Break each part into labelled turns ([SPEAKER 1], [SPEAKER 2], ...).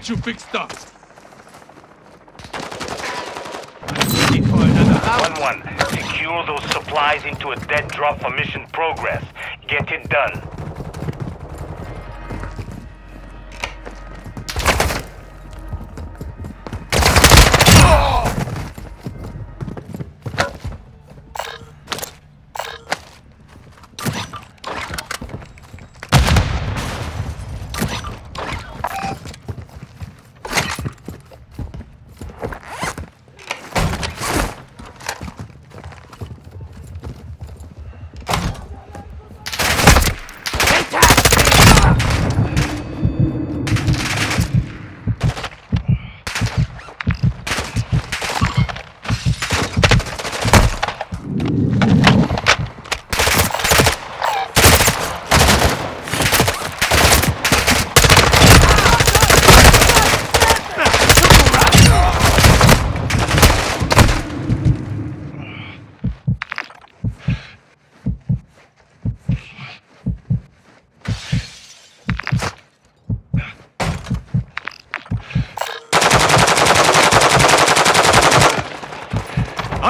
[SPEAKER 1] Get you fixed up. Round.
[SPEAKER 2] 1-1. Secure those supplies into a dead drop for mission progress. Get it done.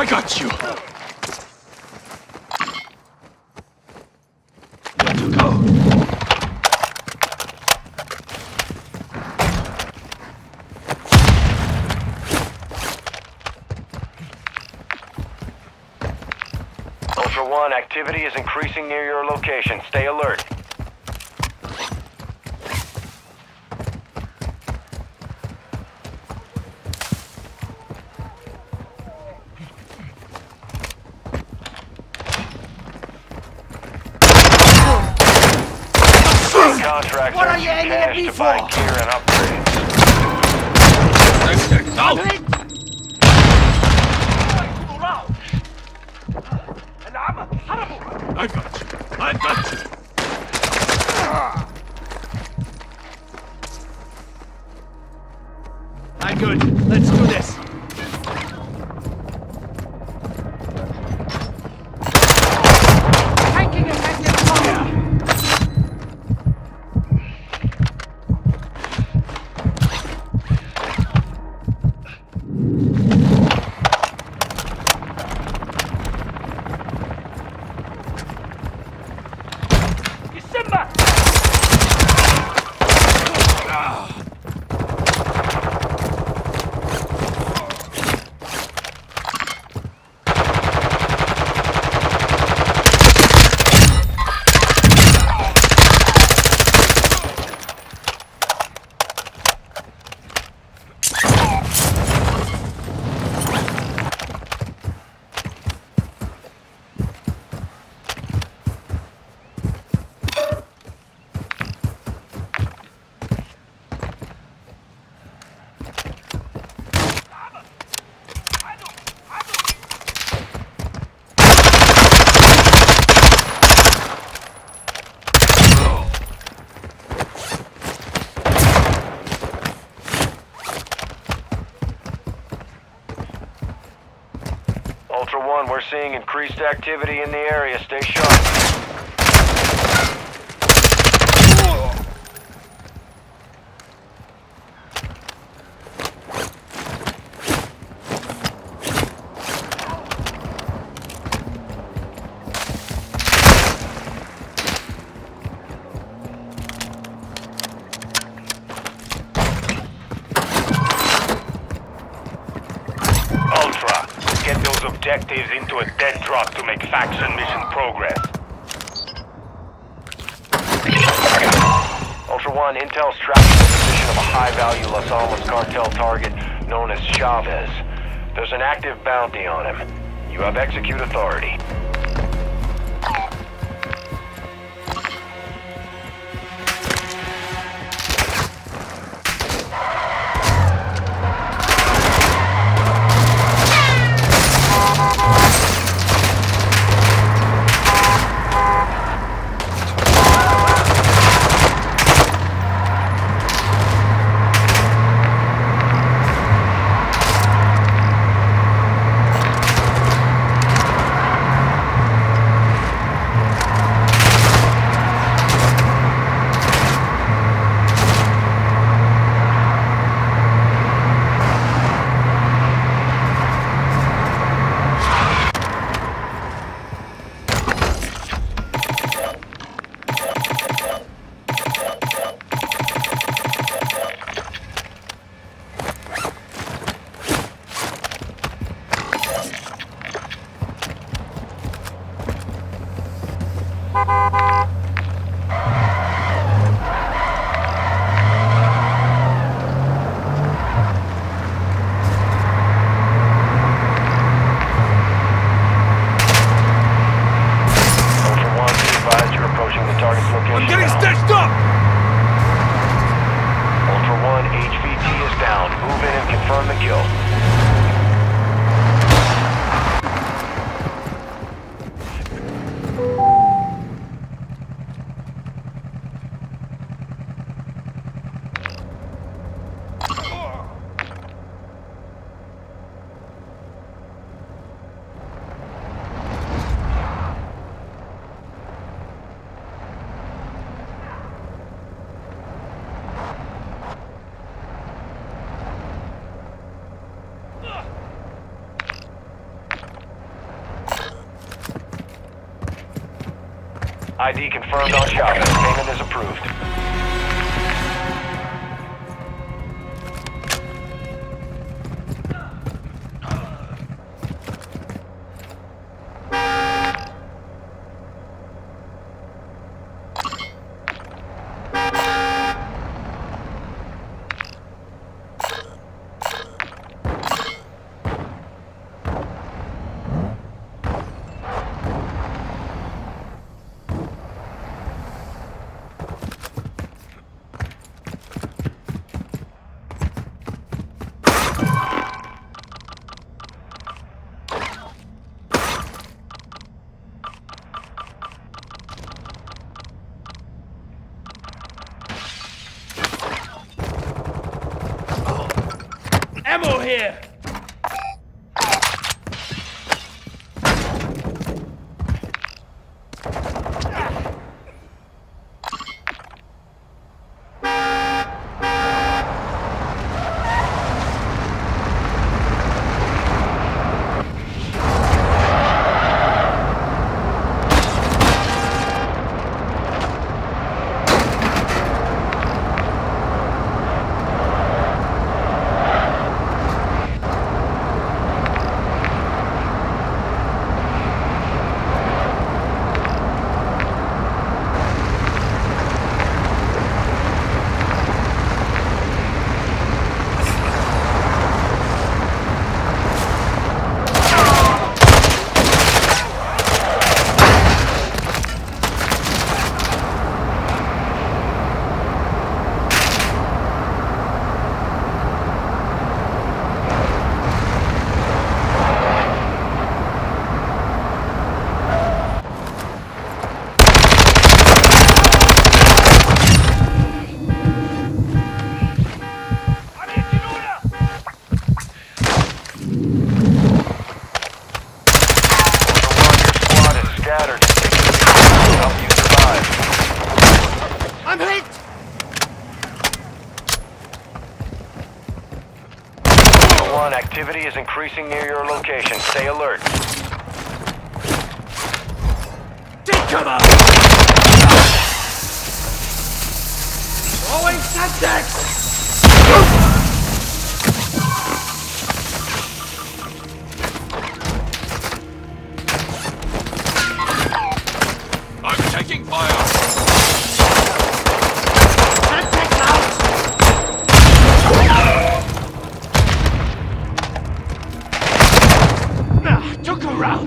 [SPEAKER 1] I got you. Where to go?
[SPEAKER 3] Ultra One, activity is increasing near your location. Stay alert. Contracts
[SPEAKER 4] What are
[SPEAKER 3] earn
[SPEAKER 4] you aiming me for? 1, we're seeing
[SPEAKER 3] increased activity in the area. Stay sharp. One, Intel's tracking the position of a high-value Las Almas cartel target known as Chavez. There's an active bounty on him. You have execute authority. ID confirmed on Chavez. Payment is approved. Increasing near your location. Stay alert.
[SPEAKER 4] Take cover! Ah,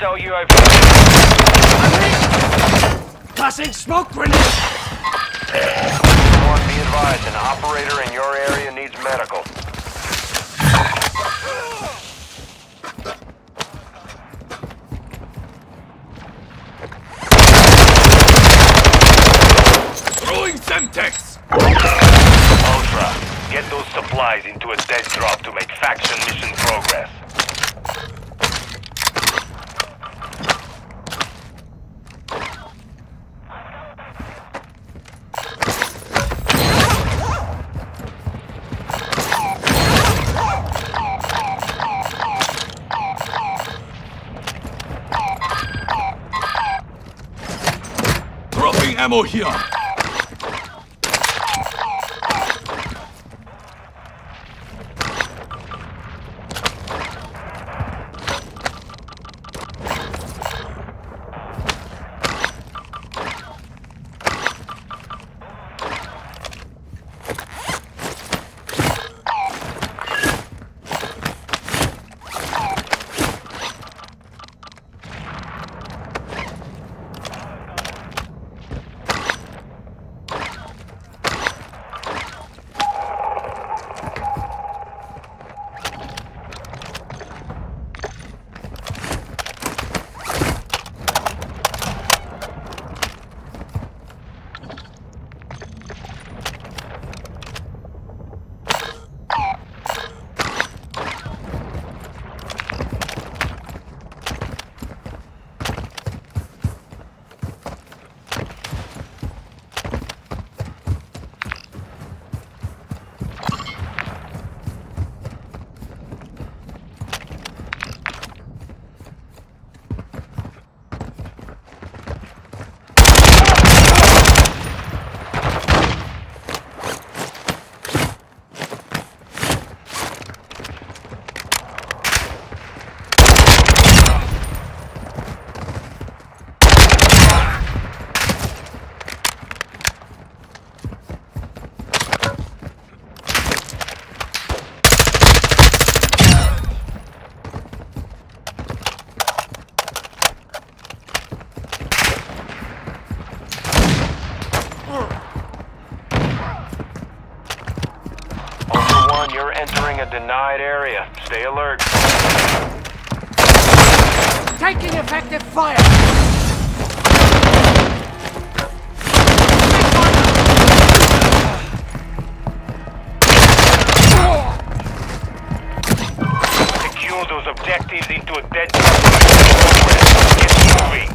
[SPEAKER 3] Hostile UAV.
[SPEAKER 4] Tossing smoke grenade!
[SPEAKER 3] One, be advised, an operator in your area needs medical.
[SPEAKER 2] Ultra, get those supplies into a dead drop to make faction mission progress.
[SPEAKER 1] Dropping ammo here.
[SPEAKER 3] Ultra One, you're entering a denied area. Stay alert.
[SPEAKER 4] Taking effective fire!
[SPEAKER 2] Secure those objectives into a dead drop to make progress. Get moving.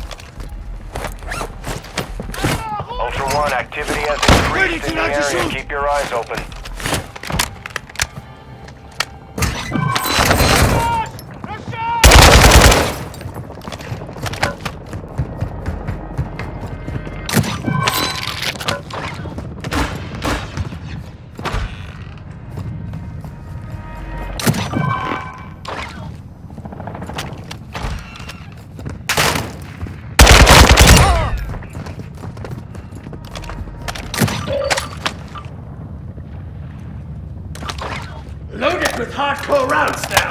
[SPEAKER 3] Ultra One, activity has increased in the area. Keep your eyes open.
[SPEAKER 4] Hardcore rounds now!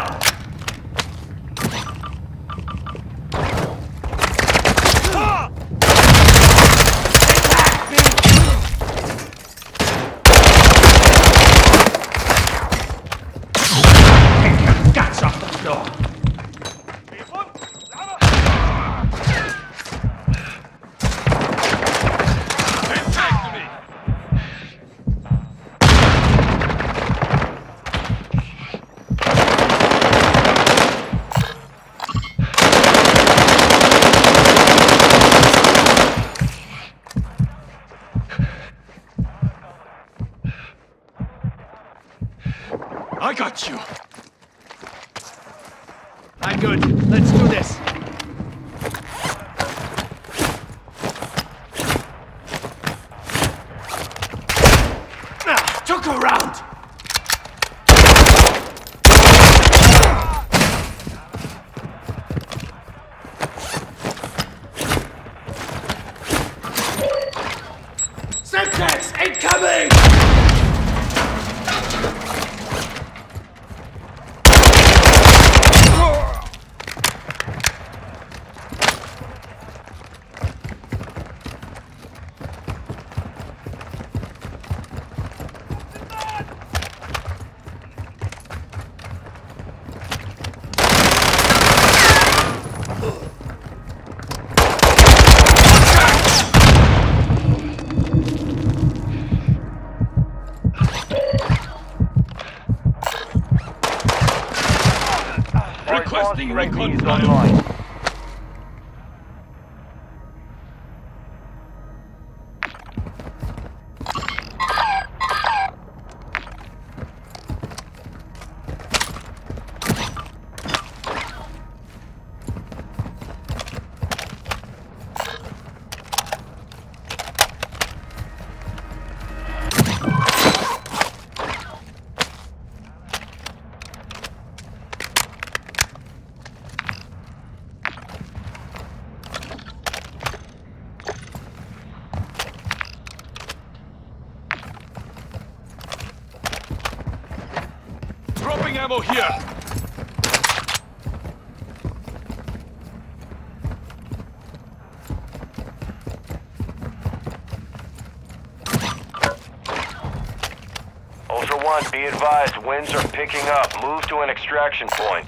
[SPEAKER 1] Recon
[SPEAKER 2] online.
[SPEAKER 1] Ammo here.
[SPEAKER 3] Ultra One, be advised, winds are picking up. Move to an extraction point.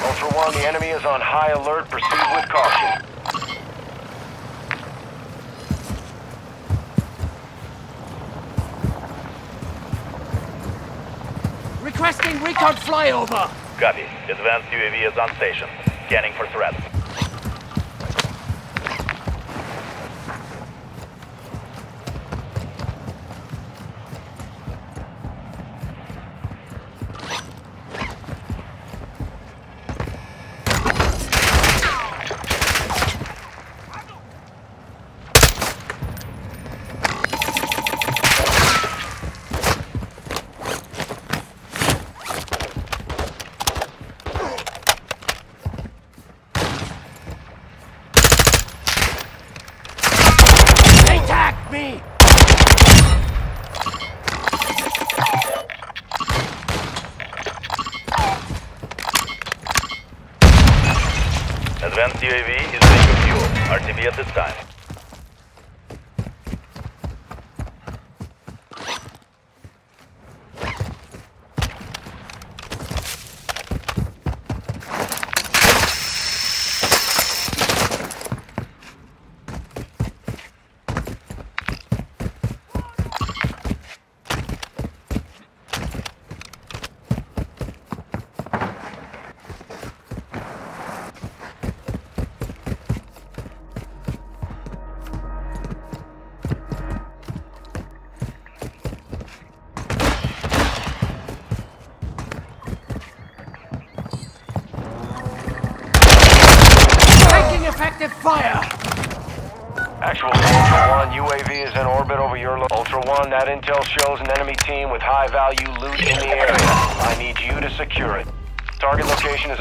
[SPEAKER 3] Ultra One, the enemy is on high alert. Proceed with caution.
[SPEAKER 4] Requesting recon flyover!
[SPEAKER 2] Copy. Advanced UAV is on station. Scanning for threats.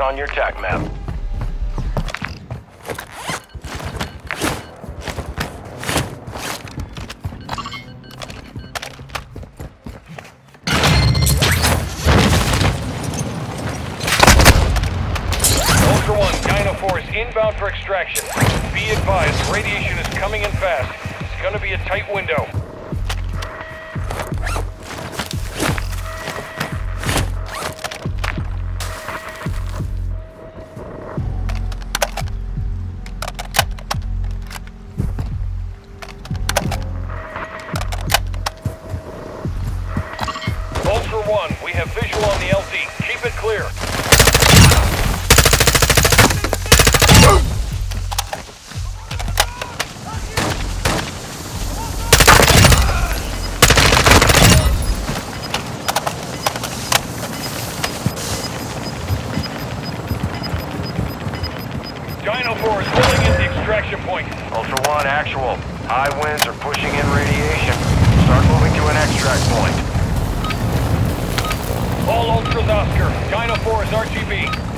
[SPEAKER 3] On your TAC map.
[SPEAKER 5] Force inbound for extraction. Be advised, radiation is coming in fast. It's gonna be a tight window. Dino Force pulling in the extraction point.
[SPEAKER 3] Ultra One, actual. High winds are pushing in radiation. Start moving to an extract point.
[SPEAKER 5] All Ultras Oscar. Dino Force RTB.